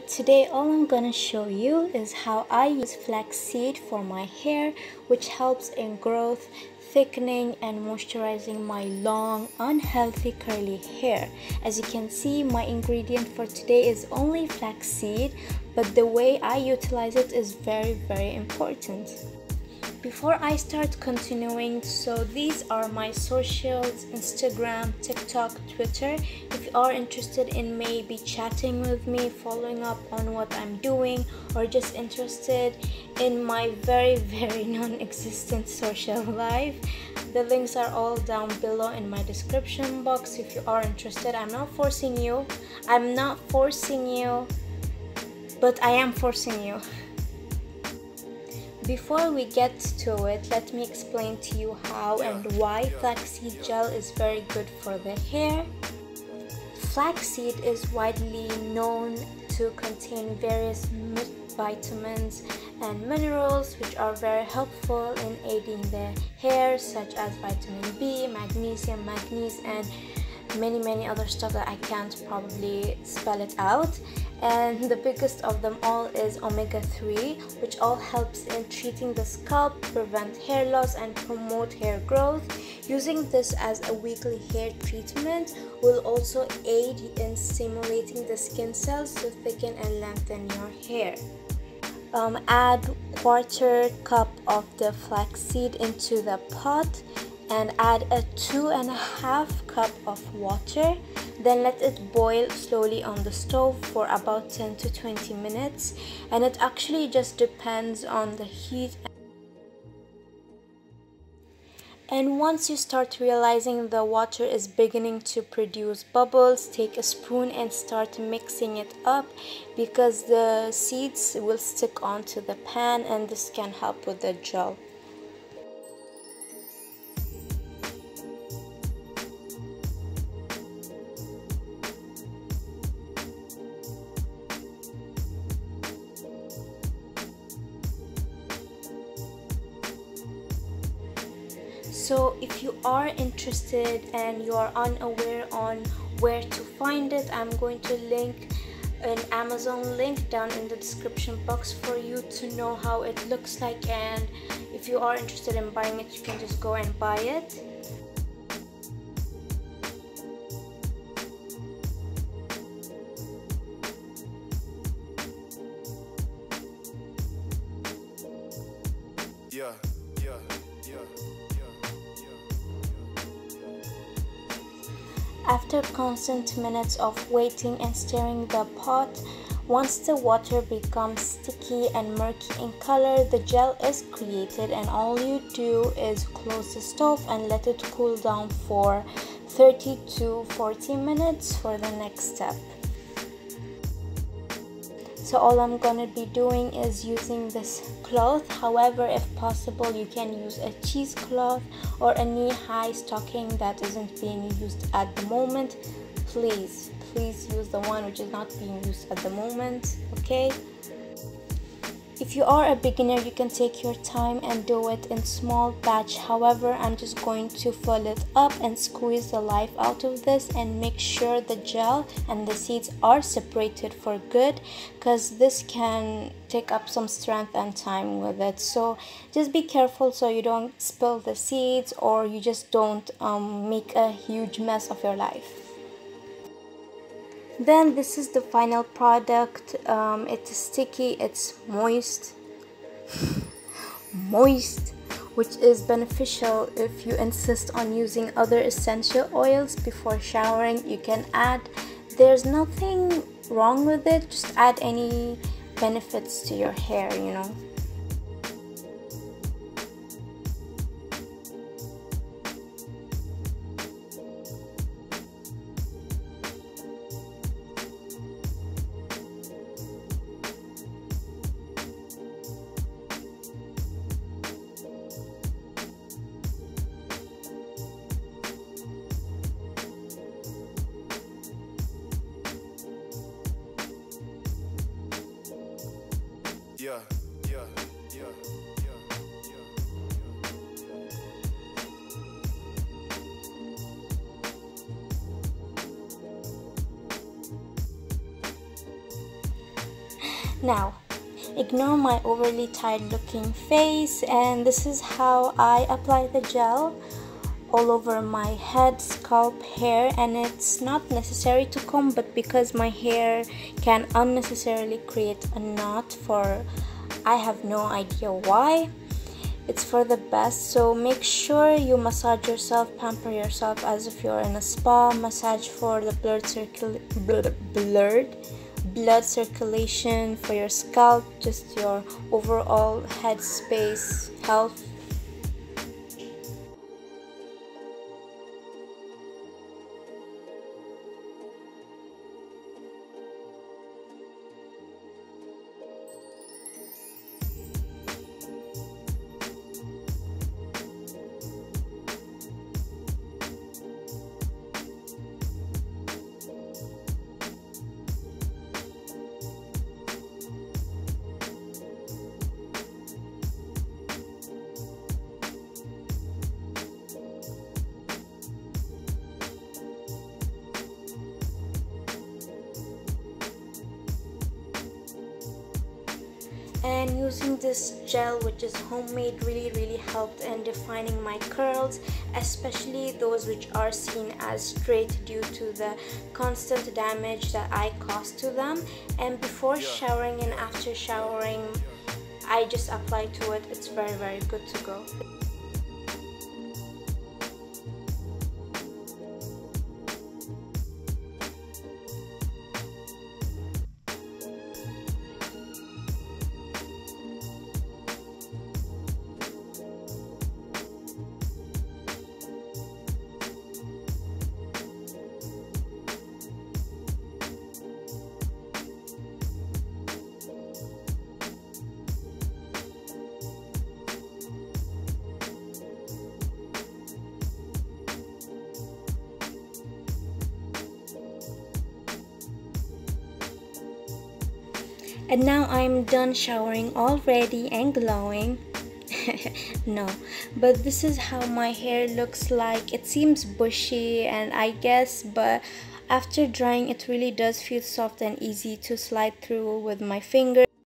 Today all I'm gonna show you is how I use flaxseed for my hair which helps in growth, thickening and moisturizing my long unhealthy curly hair. As you can see my ingredient for today is only flaxseed but the way I utilize it is very very important before I start continuing so these are my socials Instagram TikTok Twitter. If you are interested in maybe chatting with me following up on what I'm doing or just interested in my very very non-existent social life the links are all down below in my description box. If you are interested I'm not forcing you. I'm not forcing you but I am forcing you Before we get to it, let me explain to you how and why flaxseed gel is very good for the hair. Flaxseed is widely known to contain various vitamins and minerals which are very helpful in aiding the hair such as vitamin B, magnesium, magnesium and many many other stuff that I can't probably spell it out and the biggest of them all is omega-3 which all helps in treating the scalp, prevent hair loss and promote hair growth. Using this as a weekly hair treatment will also aid in stimulating the skin cells to thicken and lengthen your hair. Um, add quarter cup of the flaxseed into the pot and add a two and a half cup of water. Then let it boil slowly on the stove for about 10 to 20 minutes. And it actually just depends on the heat. And once you start realizing the water is beginning to produce bubbles take a spoon and start mixing it up because the seeds will stick onto the pan and this can help with the gel so if you are interested and you are unaware on where to find it i'm going to link an amazon link down in the description box for you to know how it looks like. And if you are interested in buying it you can just go and buy it After constant minutes of waiting and stirring the pot, once the water becomes sticky and murky in color, the gel is created and all you do is close the stove and let it cool down for 30 to 40 minutes for the next step so all I'm gonna be doing is using this cloth. However if possible you can use a cheesecloth or a knee-high stocking that isn't being used at the moment. Please please use the one which is not being used at the moment okay if you are a beginner, you can take your time and do it in small batch. However, I'm just going to fill it up and squeeze the life out of this and make sure the gel and the seeds are separated for good because this can take up some strength and time with it. So just be careful so you don't spill the seeds or you just don't um, make a huge mess of your life then this is the final product. Um, it's sticky it's moist. Moist which is beneficial if you insist on using other essential oils before showering. You can add there's nothing wrong with it just add any benefits to your hair you know Now, ignore my overly tired looking face and this is how I apply the gel all over my head, scalp, hair and it's not necessary to comb but because my hair can unnecessarily create a knot for I have no idea why it's for the best. So make sure you massage yourself pamper yourself as if you're in a spa massage for the blood circul blurred blood circulation for your scalp just your overall head space health and using this gel which is homemade really really helped in defining my curls especially those which are seen as straight due to the constant damage that I caused to them. And before showering and after showering I just apply to it. It's very very good to go and now I'm done showering already and glowing. No but this is how my hair looks like. It seems bushy and I guess but after drying it really does feel soft and easy to slide through with my fingers